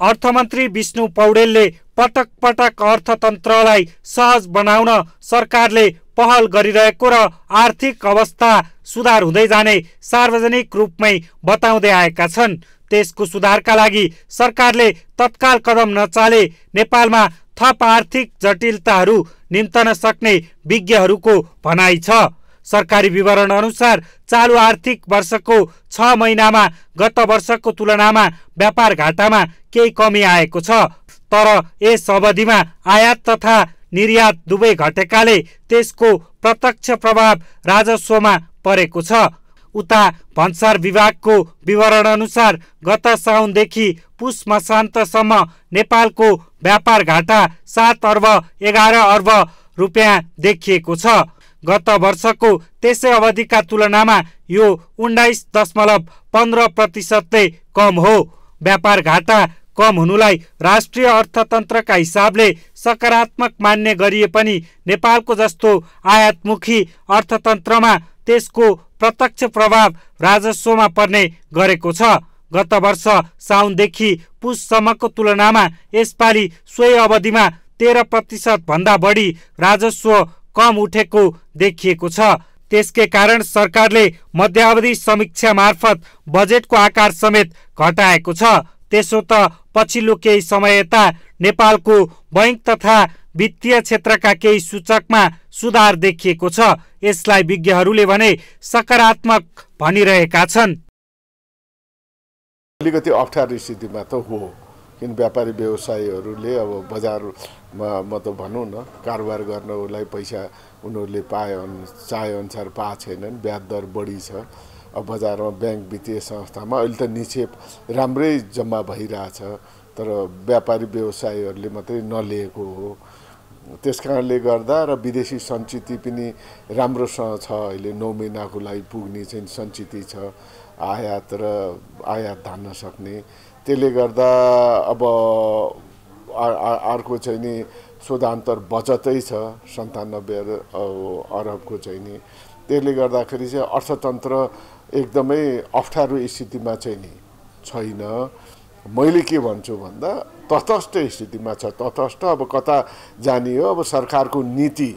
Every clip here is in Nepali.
अर्थमन्त्री विष्णु पौडेलले पटक पटक अर्थतन्त्रलाई सहज बनाउन सरकारले पहल गरिरहेको र आर्थिक अवस्था सुधार हुँदै जाने सार्वजनिक रूपमै बताउँदै आएका छन्। त्यसको सुधारका लागि सरकारले तत्काल कदम नचाले नेपालमा थप आर्थिक जटिलताहरू निम्तन सक्ने विज्ञहरूको भनाइ छ। सरकारी विवरण अनुसार चालु आर्थिक वर्षको छ महिनामा गत वर्षको तुलनामा व्यापार घाटामा केही कमी आएको छ। तर यस अवधिमा आयात तथा निर्यात दुवै घटेकाले त्यसको प्रत्यक्ष प्रभाव राजस्वमा परेको छ। उता भन्सार विभागको विवरण अनुसार गत साउनदेखि पुस मसान्तसम्म नेपालको व्यापार घाटा सात अर्ब एघार अर्ब रुपियाँ देखिएको छ। गत वर्षको त्यसै अवधिका तुलनामा यो उन्नाइस दशमलव पन्ध्र प्रतिशतले कम हो। व्यापार घाटा कम हुनुलाई राष्ट्रिय अर्थतन्त्रका हिसाबले सकारात्मक मान्ने गरिए पनि नेपालको जस्तो आयातमुखी अर्थतन्त्रमा त्यसको प्रत्यक्ष प्रभाव राजस्वमा पर्ने गरेको छ। गत वर्ष साउनदेखि पुससम्मको तुलनामा यसपालि सोही अवधिमा तेह्र प्रतिशत भन्दा बढी राजस्व कम उठेको देखिएको छ। त्यसकै कारण सरकारले मध्यावधि समीक्षा मार्फत बजेटको आकार समेत घटाएको छ। त्यसो त पछिल्लो केही समय यता नेपालको बैङ्क तथा वित्तीय क्षेत्रका केही सूचकमा सुधार देखिएको छ। यसलाई विज्ञहरूले भने सकारात्मक भनिरहेका छन्। अलिकति अप्ठ्यारो स्थितिमा त हो। किन व्यापारी व्यवसायीहरूले अब बजारमा म त भनौँ न कारोबार गर्नलाई पैसा उनीहरूले पाए चाहे अनुसार पाएको छैनन् ब्याज दर बढी छ। अब बजारमा ब्याङ्क वित्तीय संस्थामा अहिले त निक्षेप राम्रै जम्मा भइरहेछ तर व्यापारी व्यवसायीहरूले मात्रै नलिएको हो। त्यस कारणले गर्दा र विदेशी सञ्चिति पनि राम्रोसँग छ अहिले नौ महिनाको लागि पुग्ने चाहिँ सञ्चिति छ। आयात र आयात धान्न सक्ने। त्यसले गर्दा अब अर्को चाहिँ नि शोधान्तर बचतै छ सन्तानब्बे अरबको चाहिँ नि। त्यसले गर्दाखेरि चाहिँ अर्थतन्त्र एकदमै अप्ठ्यारो स्थितिमा चाहिँ नि छैन। मैले के भन्छु भन्दा तटस्थ स्थितिमा छ। तटस्थ अब कता जाने हो अब सरकारको नीति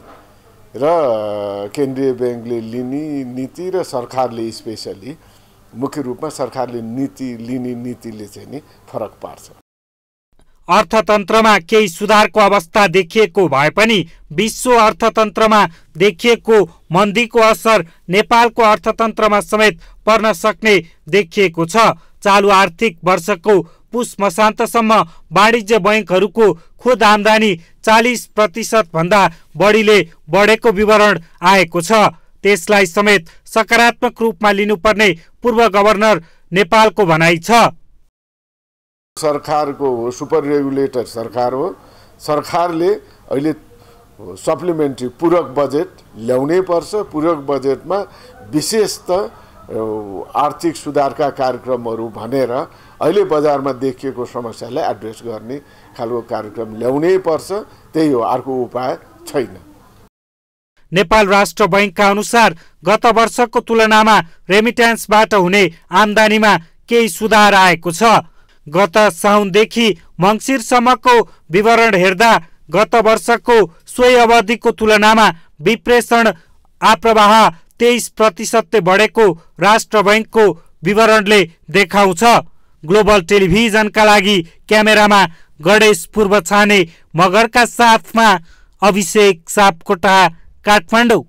र केन्द्रीय ब्याङ्कले लिने नीति र सरकारले स्पेसली मुख्य रूपमा सरकारले नीति लिने नीतिले चाहिँ नि फरक पार्छ। अर्थतन्त्रमा केही सुधारको अवस्था देखिएको भए पनि विश्व अर्थतन्त्रमा देखिएको मन्दीको असर नेपालको अर्थतन्त्रमा समेत पर्न सक्ने देखिएको छ। चालु आर्थिक वर्षको पुस मसान्तसम्म वाणिज्य बैङ्कहरूको खुद आमदानी चालिस प्रतिशत भन्दा बढीले बढेको विवरण आएको छ। त्यसलाई समेत सकारात्मक रूपमा लिनुपर्ने पूर्व गभर्नर नेपालको भनाइ छ। सरकारको सुपर रेगुलेटर सरकार हो। सरकारले अहिले सप्लिमेन्ट्री पूरक बजेट ल्याउनै पर्छ। पूरक बजेटमा विशेष त आर्थिक सुधारका कार्यक्रमहरू भनेर अहिले बजारमा देखिएको समस्यालाई एड्रेस गर्ने खालको कार्यक्रम ल्याउनै पर्छ। त्यही हो अर्को उपाय छैन। नेपाल राष्ट्र बैङ्कका अनुसार गत वर्षको तुलनामा रेमिट्यान्सबाट हुने आमदानीमा केही सुधार आएको छ। गत साउनदेखि मङ्सिरसम्मको विवरण हेर्दा गत वर्षको सोही अवधिको तुलनामा विप्रेषण आप्रवाह तेइस प्रतिशतले बढेको राष्ट्र बैङ्कको विवरणले देखाउँछ। ग्लोबल टेलिभिजनका लागि क्यामेरामा गणेश पूर्व छाने मगरका साथमा अभिषेक सापकोटा काठमाडौँ।